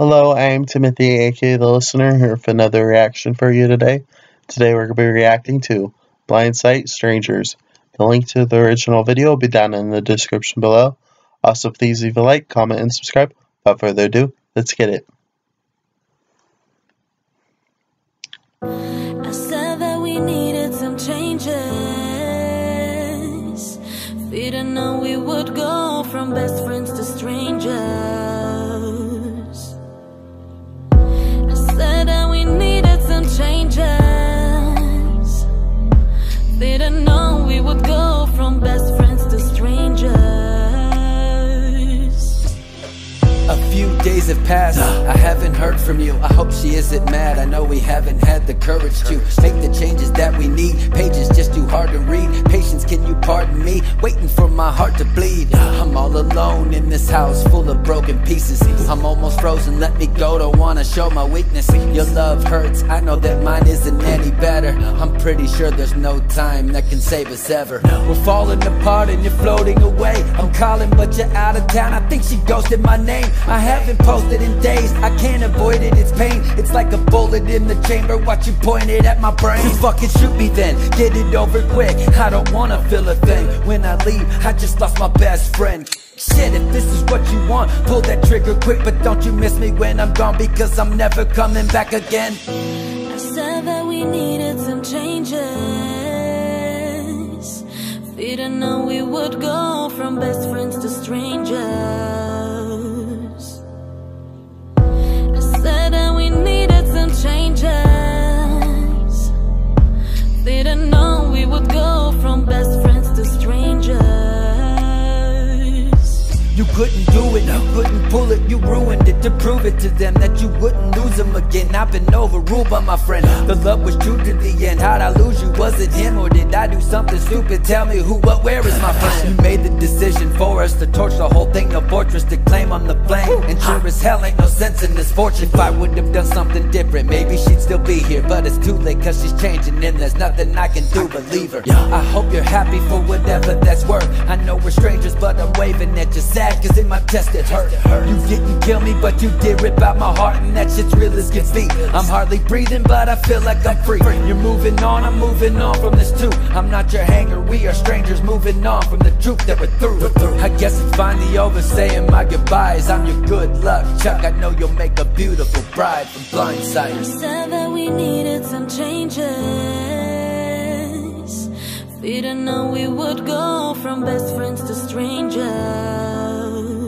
Hello, I am Timothy, aka The Listener, here for another reaction for you today. Today we're going to be reacting to Blindsight Strangers. The link to the original video will be down in the description below. Also, please leave a like, comment, and subscribe. Without further ado, let's get it. I said that we needed some changes. Didn't know we would go passed I haven't heard from you. I hope she isn't mad. I know we haven't had the courage to Make the changes that we need. Pages just too hard to read me? Waiting for my heart to bleed. I'm all alone in this house Full of broken pieces. I'm almost frozen, let me go Don't wanna show my weakness. Your love hurts I know that mine isn't any better. I'm pretty sure there's no time That can save us ever. We're falling apart and you're floating away. I'm calling but you're out of town. I think she ghosted my name. I haven't posted in days. I can't avoid it, it's pain. It's like a bullet in the chamber Watch you point it at my brain. Fucking shoot me then, get it over quick. I don't wanna feel a thing When I leave, I just lost my best friend. Shit, if this is what you want Pull that trigger quick But don't you miss me when I'm gone Because I'm never coming back again. I said that we needed some changes. Didn't know we would go From best friends to strangers couldn't do it, you couldn't pull it, you ruined it to prove it to them that you wouldn't lose them again. I've been overruled by my friend. The love was true to the end. How'd I lose you? Was it something stupid? Tell me who, what, where is my friend? You made the decision for us to torch the whole thing, the fortress to claim I'm the flame. And sure as hell ain't no sense in this fortune. If I would have done something different, maybe she'd still be here. But it's too late cause she's changing and there's nothing I can do but leave her. I hope you're happy for whatever that's worth. I know we're strangers, but I'm waving at you sad cause in my chest it hurt You didn't kill me, but you did rip out my heart And that shit's real as can be I'm hardly breathing, but I feel like I'm free You're moving on, I'm moving on from this too I'm not your hanger, we are strangers moving on From the truth that we're through. I guess it's finally over saying my goodbyes. I'm your good luck, Chuck. I know you'll make a beautiful bride from Blindsight. You said that we needed some changes. Didn't know we would go from best friends to strangers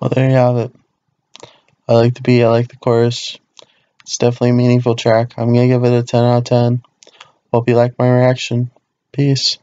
Well, there you have it. I like the beat, I like the chorus. It's definitely a meaningful track. I'm going to give it a 10 out of 10. Hope you like my reaction. Peace.